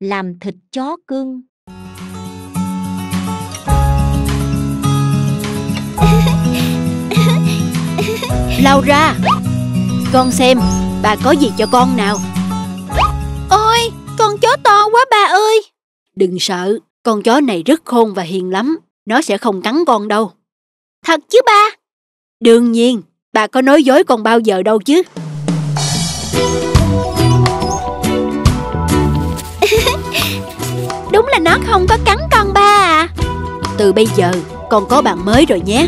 làm thịt chó cưng. Laura Con xem Bà có gì cho con nào? Ôi Con chó to quá bà ơi. Đừng sợ Con chó này rất khôn và hiền lắm. Nó sẽ không cắn con đâu. Thật chứ ba? Đương nhiên Bà có nói dối con bao giờ đâu chứ là nó không có cắn con ba à. Từ bây giờ con có bạn mới rồi nhé.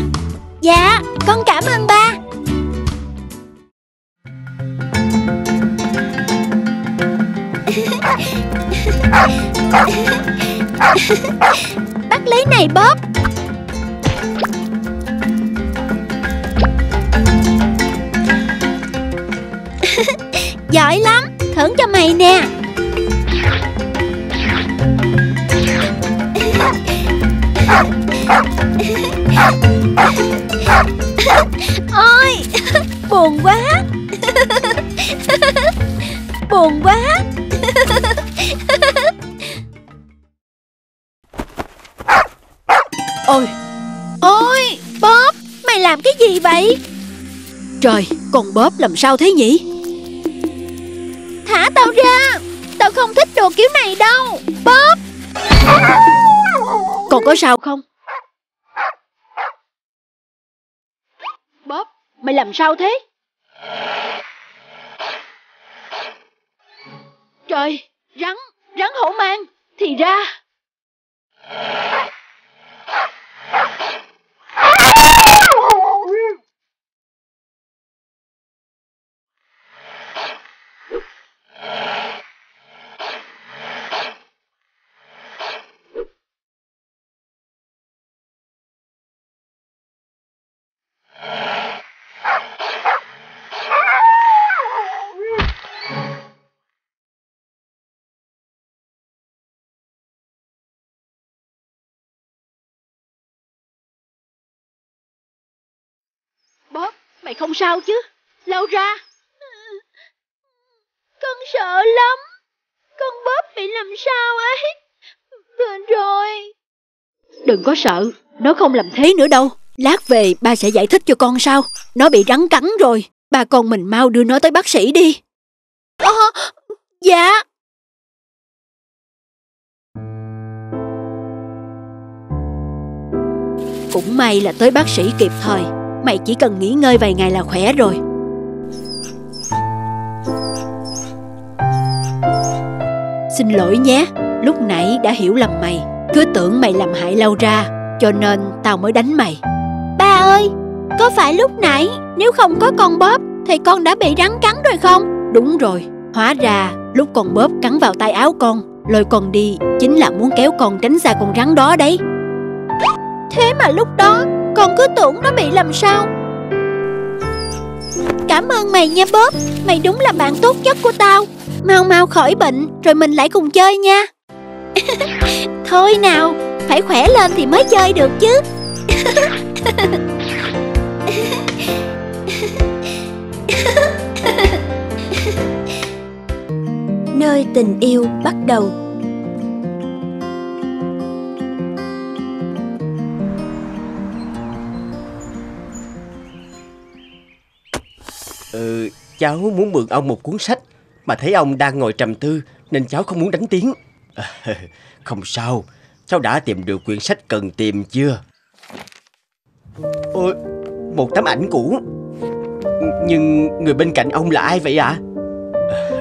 Dạ con cảm ơn ba. Bắt lấy này Bob Giỏi lắm Thưởng cho mày nè Buồn quá. Buồn quá. Ôi. Ôi Bob Mày làm cái gì vậy? Trời Con bóp làm sao thế nhỉ? Thả tao ra. Tao không thích đồ kiểu này đâu. Bob. Con có sao không Bob Mày làm sao thế? Trời Rắn Rắn hổ mang Thì ra. Mày không sao chứ? Laura Con sợ lắm. Con Bob bị làm sao ấy? Vừa rồi. Đừng có sợ. Nó không làm thế nữa đâu. Lát về ba sẽ giải thích cho con sao. Nó bị rắn cắn rồi. Ba con mình mau đưa nó tới bác sĩ đi. Ờ Dạ. Cũng may là tới bác sĩ kịp thời Mày chỉ cần nghỉ ngơi vài ngày là khỏe rồi. Xin lỗi nhé Lúc nãy đã hiểu lầm mày. Cứ tưởng mày làm hại Laura Cho nên tao mới đánh mày. Ba ơi Có phải lúc nãy Nếu không có con Bob Thì con đã bị rắn cắn rồi không? Đúng rồi Hóa ra lúc con bóp cắn vào tay áo con Lôi con đi Chính là muốn kéo con tránh xa con rắn đó đấy. Thế mà lúc đó con cứ tưởng nó bị làm sao? Cảm ơn mày nha, Bob. Mày đúng là bạn tốt nhất của tao. Mau mau khỏi bệnh, Rồi mình lại cùng chơi nha. Thôi nào, Phải khỏe lên thì mới chơi được chứ. Nơi tình yêu bắt đầu. Cháu muốn mượn ông một cuốn sách Mà thấy ông đang ngồi trầm tư Nên cháu không muốn đánh tiếng. À, Không sao Cháu đã tìm được quyển sách cần tìm chưa? Ôi Một tấm ảnh cũ. Nhưng người bên cạnh ông là ai vậy ạ? À?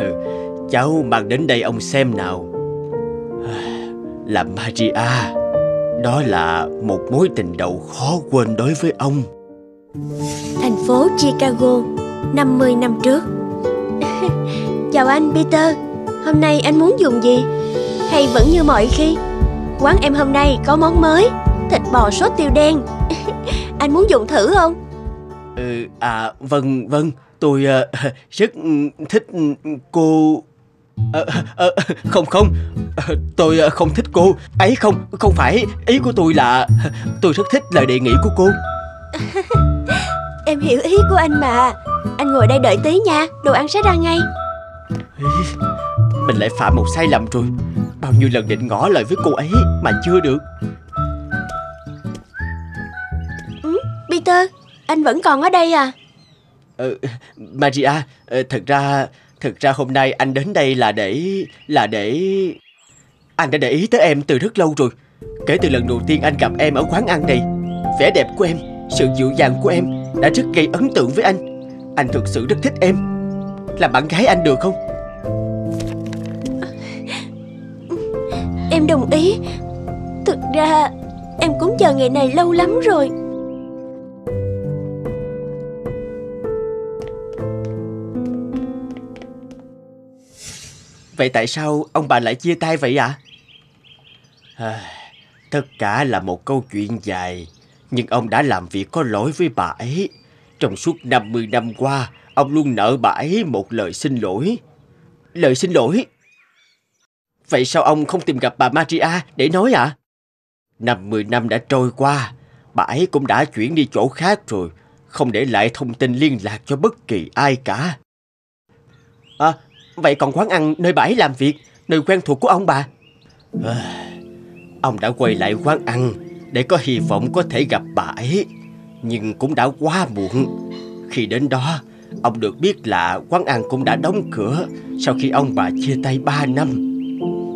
Cháu mang đến đây ông xem nào. Là Maria. Đó là một mối tình đầu khó quên đối với ông. Thành phố Chicago. 50 năm trước. Chào anh Peter. Hôm nay anh muốn dùng gì? Hay vẫn như mọi khi Quán em hôm nay có món mới Thịt bò sốt tiêu đen. Anh muốn dùng thử không? Ừ, à, vâng, vâng. Tôi uh, rất thích cô À, à, không không. Tôi không thích cô. Ấy không Không phải. Ý của tôi là Tôi rất thích lời đề nghị của cô Em hiểu ý của anh mà. Anh ngồi đây đợi tí nha Đồ ăn sẽ ra ngay. Mình lại phạm một sai lầm rồi. Bao nhiêu lần định ngỏ lời với cô ấy mà chưa được. Peter, anh vẫn còn ở đây à? ờ, Maria ờ, Thật ra Thật ra hôm nay anh đến đây là để Là để Anh đã để ý tới em từ rất lâu rồi. Kể từ lần đầu tiên anh gặp em ở quán ăn này Vẻ đẹp của em Sự dịu dàng của em Đã rất gây ấn tượng với anh Anh thực sự rất thích em Làm bạn gái anh được không Em đồng ý. Thực ra, em cũng chờ ngày này lâu lắm rồi. Vậy tại sao ông bà lại chia tay vậy ạ à? Tất cả là một câu chuyện dài nhưng ông đã làm việc có lỗi với bà ấy. Trong suốt 50 năm qua Ông luôn nợ bà ấy một lời xin lỗi. Lời xin lỗi? Vậy sao ông không tìm gặp bà Maria để nói ạ? À? 50 năm đã trôi qua Bà ấy cũng đã chuyển đi chỗ khác rồi. Không để lại thông tin liên lạc cho bất kỳ ai cả. À Vậy còn quán ăn nơi bà ấy làm việc Nơi quen thuộc của ông bà? À, Ông đã quay lại quán ăn. Để có hy vọng có thể gặp bà ấy Nhưng cũng đã quá muộn Khi đến đó Ông được biết là quán ăn cũng đã đóng cửa Sau khi ông bà chia tay 3 năm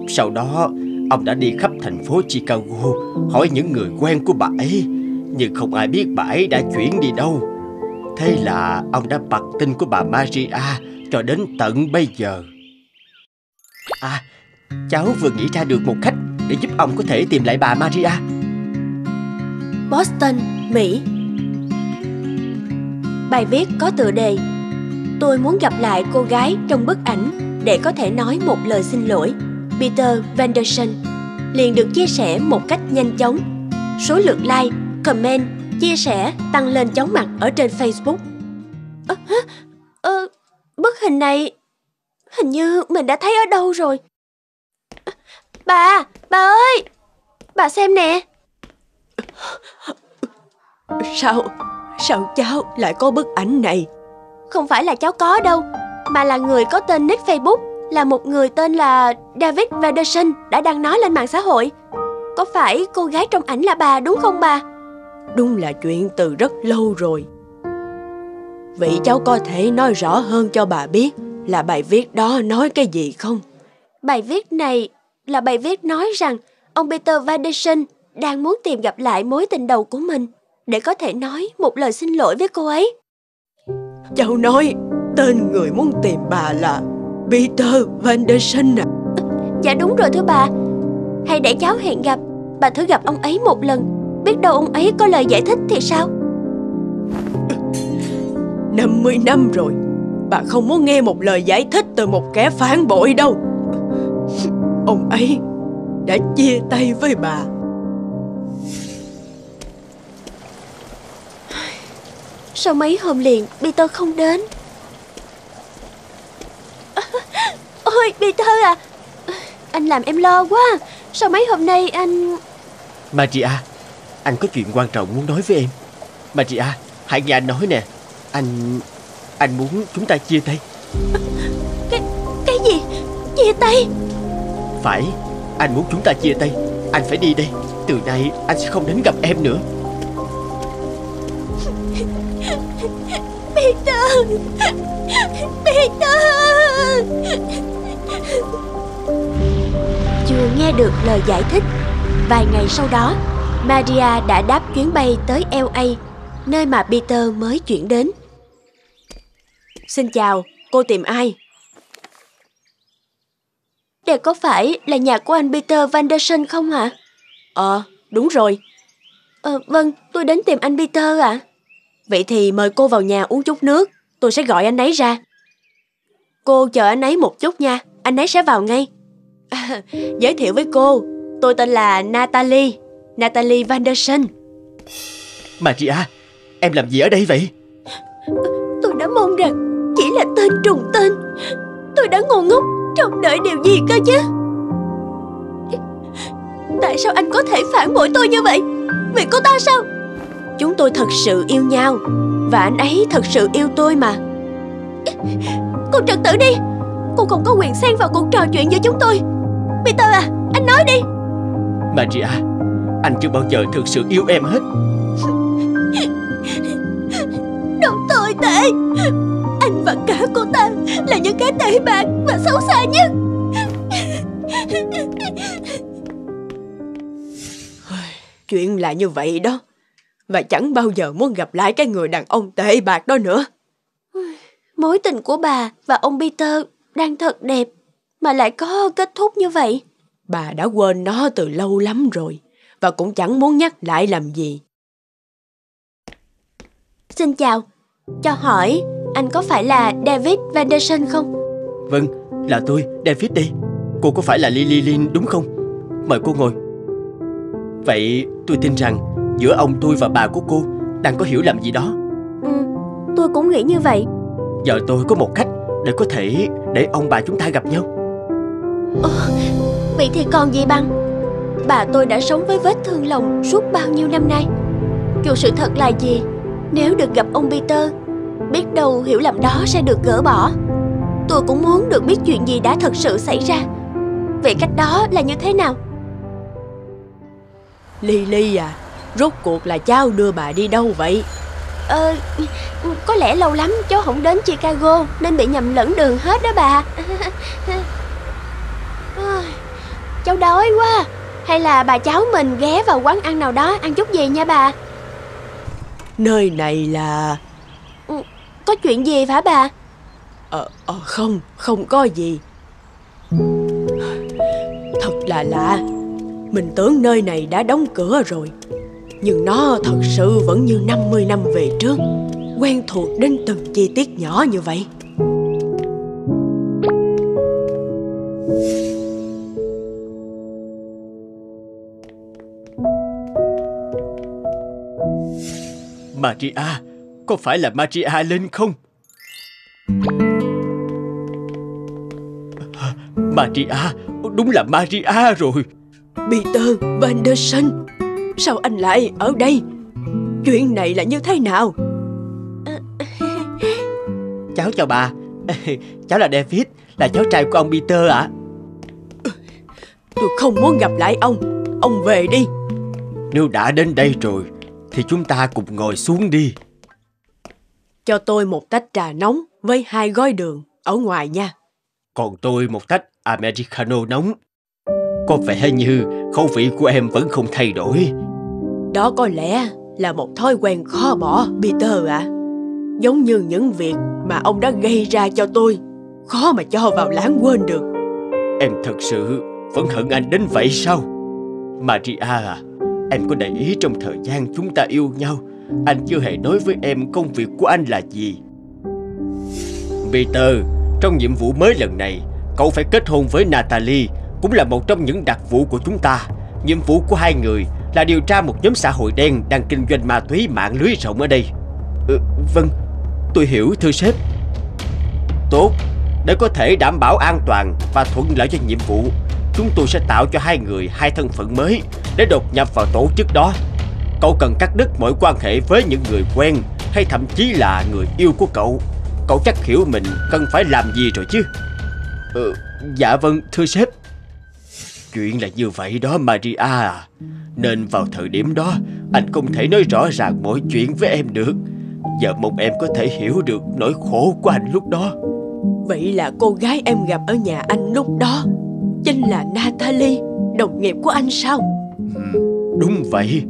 Sau đó Ông đã đi khắp thành phố Chicago Hỏi những người quen của bà ấy Nhưng không ai biết bà ấy đã chuyển đi đâu Thế là ông đã bật tin của bà Maria cho đến tận bây giờ. À, cháu vừa nghĩ ra được một cách để giúp ông có thể tìm lại bà Maria. Boston, Mỹ Bài viết có tựa đề Tôi muốn gặp lại cô gái trong bức ảnh để có thể nói một lời xin lỗi. Peter Vanderson liền được chia sẻ một cách nhanh chóng. Số lượt like, comment, chia sẻ tăng lên chóng mặt ở trên Facebook. Ơ, à, à, Bức hình này Hình như mình đã thấy ở đâu rồi Bà, bà ơi Bà xem nè Sao, sao cháu lại có bức ảnh này? Không phải là cháu có đâu Mà là người có tên nick Facebook Là một người tên là David Vanderson Đã đăng nó lên mạng xã hội. Có phải cô gái trong ảnh là bà đúng không bà? Đúng là chuyện từ rất lâu rồi. Vậy cháu có thể nói rõ hơn cho bà biết là bài viết đó nói cái gì không? Bài viết này là bài viết nói rằng ông Peter Vanderson đang muốn tìm gặp lại mối tình đầu của mình để có thể nói một lời xin lỗi với cô ấy. Cháu nói tên người muốn tìm bà là Peter Vanderson à? Dạ đúng rồi thưa bà. Hãy để cháu hẹn gặp, bà thử gặp ông ấy một lần. Biết đâu ông ấy có lời giải thích thì sao? 50 năm rồi Bà không muốn nghe một lời giải thích từ một kẻ phản bội đâu Ông ấy đã chia tay với bà Sao mấy hôm liền Peter không đến. Ôi Peter à Anh làm em lo quá. Sao mấy hôm nay anh Maria Anh có chuyện quan trọng muốn nói với em. Maria Hãy nghe anh nói nè. Anh... anh muốn chúng ta chia tay. Cái... cái gì? Chia tay? Phải, anh muốn chúng ta chia tay. Anh phải đi đây. Từ nay anh sẽ không đến gặp em nữa Peter Chưa nghe được lời giải thích Vài ngày sau đó Maria đã đáp chuyến bay tới LA Nơi mà Peter mới chuyển đến Xin chào, cô tìm ai? Đây có phải là nhà của anh Peter Vanderson không hả? Ờ, đúng rồi. Ờ, vâng, tôi đến tìm anh Peter ạ. À. Vậy thì mời cô vào nhà uống chút nước, tôi sẽ gọi anh ấy ra. Cô chờ anh ấy một chút nha, anh ấy sẽ vào ngay. À, giới thiệu với cô, tôi tên là Natalie, Natalie Vanderson. Maria, em làm gì ở đây vậy? Tôi đã mong rằng chỉ là tên trùng tên Tôi đã ngu ngốc Trông đợi điều gì cơ chứ Tại sao anh có thể phản bội tôi như vậy Vì cô ta sao Chúng tôi thật sự yêu nhau Và anh ấy thật sự yêu tôi mà. Cô trật tự đi. Cô không có quyền xen vào cuộc trò chuyện giữa chúng tôi. Peter à Anh nói đi. Maria Anh chưa bao giờ thực sự yêu em hết. Đồ tồi tệ. Anh và cả cô ta Là những cái tệ bạc và xấu xa nhất. Chuyện là như vậy đó Và chẳng bao giờ muốn gặp lại cái người đàn ông tệ bạc đó nữa Mối tình của bà và ông Peter đang thật đẹp mà lại có kết thúc như vậy. Bà đã quên nó từ lâu lắm rồi và cũng chẳng muốn nhắc lại làm gì. Xin chào, cho hỏi anh có phải là David Vanderson không? Vâng, là tôi, David đây Cô có phải là Lily Lynn đúng không? Mời cô ngồi Vậy tôi tin rằng giữa ông tôi và bà của cô đang có hiểu lầm gì đó Ừ, tôi cũng nghĩ như vậy. Giờ tôi có một cách để có thể để ông bà chúng ta gặp nhau Vậy thì còn gì bằng? Bà tôi đã sống với vết thương lòng suốt bao nhiêu năm nay. Dù sự thật là gì, nếu được gặp ông Peter, biết đâu hiểu lầm đó sẽ được gỡ bỏ. Tôi cũng muốn được biết chuyện gì đã thật sự xảy ra. Vậy cách đó là như thế nào? Lily à, rốt cuộc là cháu đưa bà đi đâu vậy? Ờ, có lẽ lâu lắm cháu không đến Chicago nên bị nhầm lẫn đường hết đó bà. Ôi, cháu đói quá. Hay là bà cháu mình ghé vào quán ăn nào đó ăn chút gì nha bà. Nơi này là... Có chuyện gì hả bà? Ờ, ờ không, không có gì. Thật là lạ, mình tưởng nơi này đã đóng cửa rồi. Nhưng nó thật sự vẫn như 50 năm về trước, quen thuộc đến từng chi tiết nhỏ như vậy. Maria Có phải là Maria Linh không? Maria Đúng là Maria rồi Peter Vanderson, sao anh lại ở đây? Chuyện này là như thế nào? Cháu chào bà Cháu là David Là cháu trai của ông Peter ạ Tôi không muốn gặp lại ông, ông về đi. Nếu đã đến đây rồi Thì chúng ta cùng ngồi xuống đi Cho tôi một tách trà nóng với hai gói đường ở ngoài nha. Còn tôi một tách Americano nóng Có vẻ như khẩu vị của em vẫn không thay đổi Đó có lẽ là một thói quen khó bỏ, Peter ạ. Giống như những việc mà ông đã gây ra cho tôi, khó mà cho vào lãng quên được. Em thật sự vẫn hận anh đến vậy sao? Maria à, em có để ý trong thời gian chúng ta yêu nhau, anh chưa hề nói với em công việc của anh là gì. Peter, trong nhiệm vụ mới lần này, cậu phải kết hôn với Natalie, cũng là một trong những đặc vụ của chúng ta. Nhiệm vụ của hai người là điều tra một nhóm xã hội đen đang kinh doanh ma túy mạng lưới rộng ở đây. Ừ, vâng, tôi hiểu thưa sếp. Tốt, để có thể đảm bảo an toàn và thuận lợi cho nhiệm vụ, chúng tôi sẽ tạo cho hai người hai thân phận mới để đột nhập vào tổ chức đó. Cậu cần cắt đứt mọi quan hệ với những người quen hay thậm chí là người yêu của cậu. Cậu chắc hiểu mình cần phải làm gì rồi chứ. Ừ, dạ vâng, thưa sếp. Chuyện là như vậy đó Maria à. Nên vào thời điểm đó, anh không thể nói rõ ràng mọi chuyện với em được. Giờ mong em có thể hiểu được nỗi khổ của anh lúc đó. Vậy là cô gái em gặp ở nhà anh lúc đó chính là Natalie, đồng nghiệp của anh sao? Ừ, đúng vậy.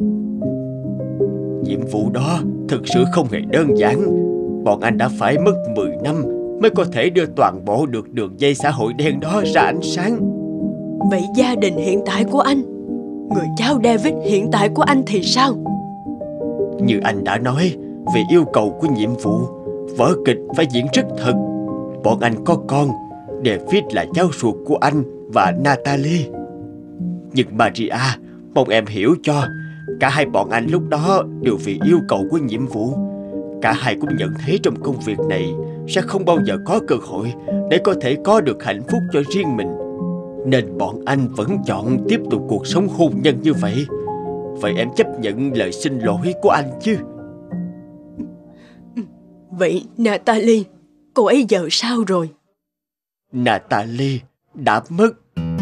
Nhiệm vụ đó thực sự không hề đơn giản. Bọn anh đã phải mất 10 năm mới có thể đưa toàn bộ được đường dây xã hội đen đó ra ánh sáng. Vậy gia đình hiện tại của anh, người cháu David hiện tại của anh thì sao? Như anh đã nói, vì yêu cầu của nhiệm vụ, vở kịch phải diễn rất thật. Bọn anh có con, David là cháu ruột của anh và Natalie. Nhưng Maria, mong em hiểu cho, cả hai bọn anh lúc đó đều vì yêu cầu của nhiệm vụ. Cả hai cũng nhận thấy trong công việc này sẽ không bao giờ có cơ hội để có thể có được hạnh phúc cho riêng mình. Nên bọn anh vẫn chọn tiếp tục cuộc sống hôn nhân như vậy. Vậy em chấp nhận lời xin lỗi của anh chứ? Vậy Natalie, cô ấy giờ sao rồi? Natalie đã mất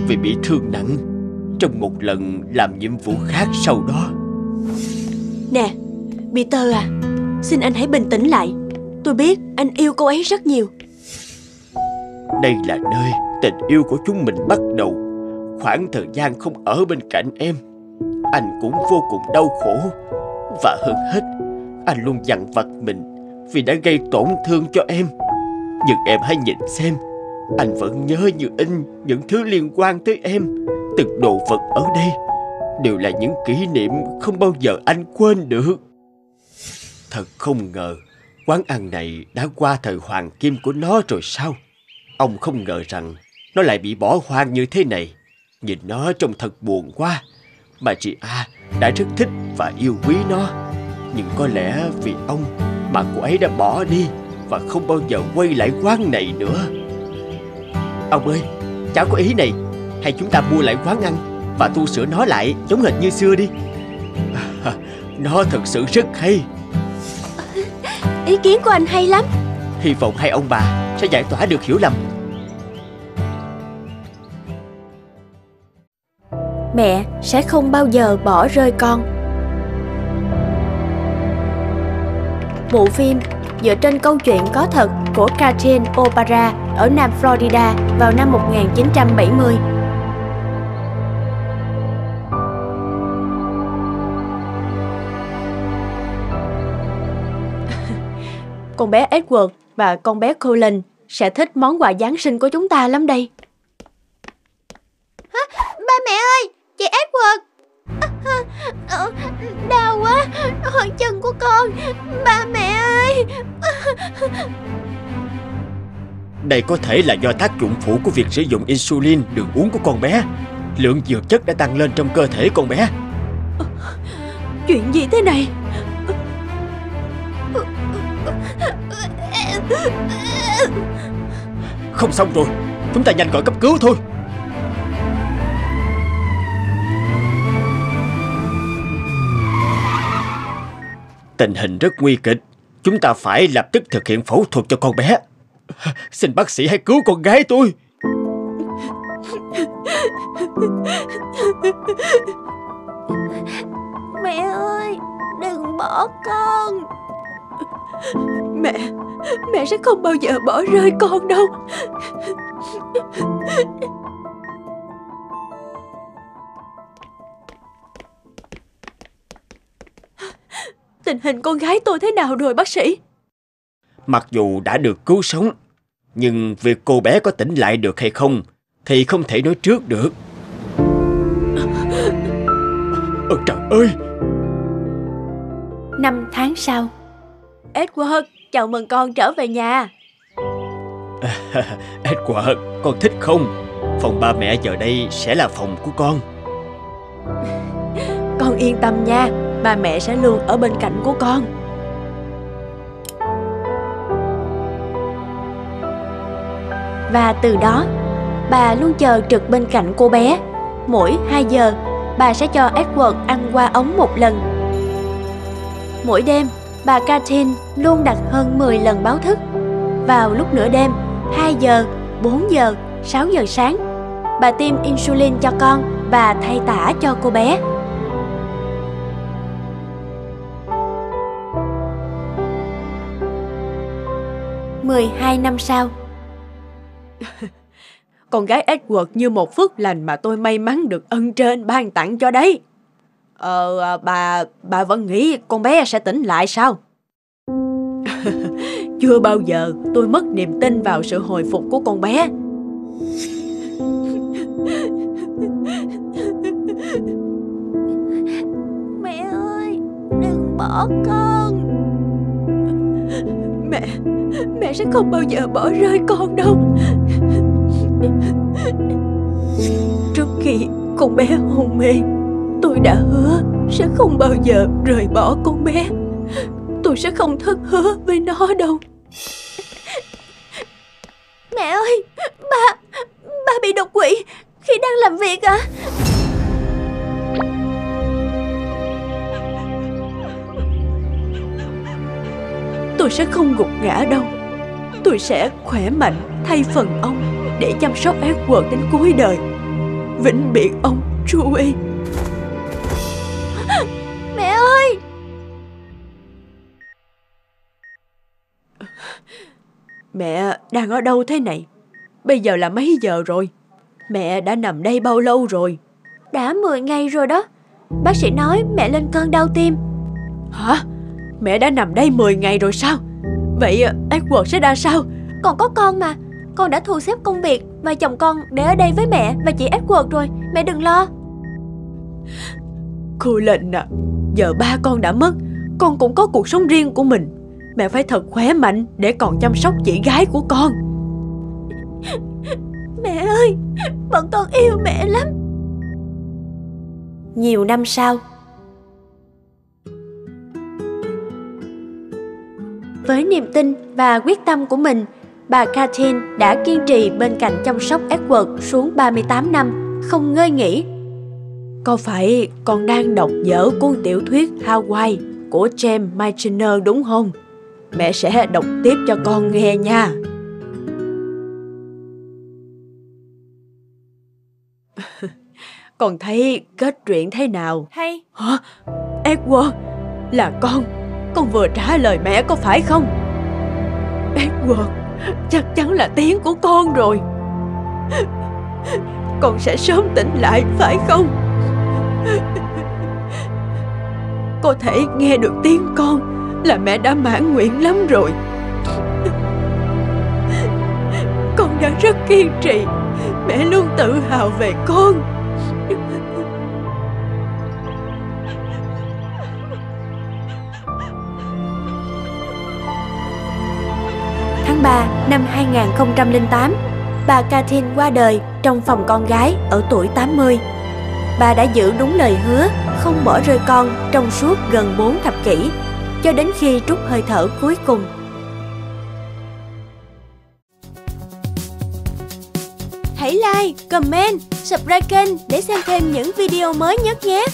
vì bị thương nặng trong một lần làm nhiệm vụ khác sau đó. Nè, Peter à, xin anh hãy bình tĩnh lại. Tôi biết anh yêu cô ấy rất nhiều. Đây là nơi tình yêu của chúng mình bắt đầu. Khoảng thời gian không ở bên cạnh em, anh cũng vô cùng đau khổ. Và hơn hết, anh luôn dằn vặt mình vì đã gây tổn thương cho em. Nhưng em hãy nhìn xem, anh vẫn nhớ như in những thứ liên quan tới em. Từng đồ vật ở đây đều là những kỷ niệm không bao giờ anh quên được. Thật không ngờ, quán ăn này đã qua thời hoàng kim của nó rồi sao? Ông không ngờ rằng nó lại bị bỏ hoang như thế này. Nhìn nó trông thật buồn quá. Mà chị A đã rất thích và yêu quý nó. Nhưng có lẽ vì ông mà cô ấy đã bỏ đi và không bao giờ quay lại quán này nữa. Ông ơi, cháu có ý này. Hay chúng ta mua lại quán ăn và tu sửa nó lại giống hệt như xưa đi. nó thật sự rất hay. Ý kiến của anh hay lắm. Hy vọng hai ông bà sẽ giải tỏa được hiểu lầm. Mẹ sẽ không bao giờ bỏ rơi con. Bộ phim dựa trên câu chuyện có thật của Catherine O'Bara ở Nam Florida vào năm 1970. con bé Edward và con bé Colin sẽ thích món quà Giáng sinh của chúng ta lắm đây. Ba mẹ ơi, chị Edward. Ờ, Đau quá, hòn chân của con. Ba mẹ ơi. Đây có thể là do tác dụng phụ của việc sử dụng insulin đường uống của con bé. Lượng dược chất đã tăng lên trong cơ thể con bé. Chuyện gì thế này? Không xong rồi. Chúng ta nhanh gọi cấp cứu thôi Tình hình rất nguy kịch. Chúng ta phải lập tức thực hiện phẫu thuật cho con bé. Xin bác sĩ hãy cứu con gái tôi. Mẹ ơi, đừng bỏ con. Mẹ, mẹ sẽ không bao giờ bỏ rơi con đâu Tình hình con gái tôi thế nào rồi bác sĩ? Mặc dù đã được cứu sống Nhưng việc cô bé có tỉnh lại được hay không Thì không thể nói trước được. Ôi trời ơi! Năm tháng sau. Edward, chào mừng con trở về nhà. Edward, con thích không? Phòng ba mẹ giờ đây sẽ là phòng của con. Con yên tâm nha Ba mẹ sẽ luôn ở bên cạnh của con. Và từ đó Bà luôn chờ trực bên cạnh cô bé. Mỗi 2 giờ Bà sẽ cho Edward ăn qua ống một lần. Mỗi đêm Bà Katrin luôn đặt hơn 10 lần báo thức. Vào lúc nửa đêm 2 giờ, 4 giờ, 6 giờ sáng Bà tiêm insulin cho con và thay tả cho cô bé. Mười hai năm sau. Con gái Edward như một phước lành mà tôi may mắn được ân trên ban tặng cho đấy. Ờ, à, bà, bà vẫn nghĩ con bé sẽ tỉnh lại sao? Chưa bao giờ tôi mất niềm tin vào sự hồi phục của con bé. Mẹ ơi, đừng bỏ con. Mẹ, mẹ sẽ không bao giờ bỏ rơi con đâu. Trước khi con bé hôn mê Tôi đã hứa sẽ không bao giờ rời bỏ con bé. Tôi sẽ không thất hứa với nó đâu. Mẹ ơi, ba, ba bị đột quỵ. Khi đang làm việc à? Tôi sẽ không gục ngã đâu. Tôi sẽ khỏe mạnh thay phần ông Để chăm sóc Edward đến cuối đời vĩnh biệt ông Joey. Mẹ ơi Mẹ đang ở đâu thế này? Bây giờ là mấy giờ rồi? Mẹ đã nằm đây bao lâu rồi? Đã 10 ngày rồi đó Bác sĩ nói mẹ lên cơn đau tim Hả? Mẹ đã nằm đây 10 ngày rồi sao? Vậy Edward sẽ ra sao? Còn có con mà. Con đã thu xếp công việc Và chồng con để ở đây với mẹ và chị Edward rồi. Mẹ đừng lo. Cô lệnh à Giờ ba con đã mất. Con cũng có cuộc sống riêng của mình. Mẹ phải thật khỏe mạnh Để còn chăm sóc chị gái của con. Mẹ ơi Bọn con yêu mẹ lắm. Nhiều năm sau Với niềm tin và quyết tâm của mình Bà Katrin đã kiên trì bên cạnh chăm sóc Edward xuống 38 năm, không ngơi nghỉ. Có phải con đang đọc dở cuốn tiểu thuyết Hawaii của James Michener đúng không? Mẹ sẽ đọc tiếp cho con nghe nha. con thấy kết truyện thế nào? Hay Hả? Edward, là con, con vừa trả lời mẹ có phải không? Edward, chắc chắn là tiếng của con rồi. Con sẽ sớm tỉnh lại phải không? Có thể nghe được tiếng con là mẹ đã mãn nguyện lắm rồi. Con đã rất kiên trì, mẹ luôn tự hào về con. Tháng 3 năm 2008, bà Kathleen qua đời trong phòng con gái ở tuổi 80. Bà đã giữ đúng lời hứa không bỏ rơi con trong suốt gần 4 thập kỷ, cho đến khi trút hơi thở cuối cùng. Hãy like, comment, subscribe kênh để xem thêm những video mới nhất nhé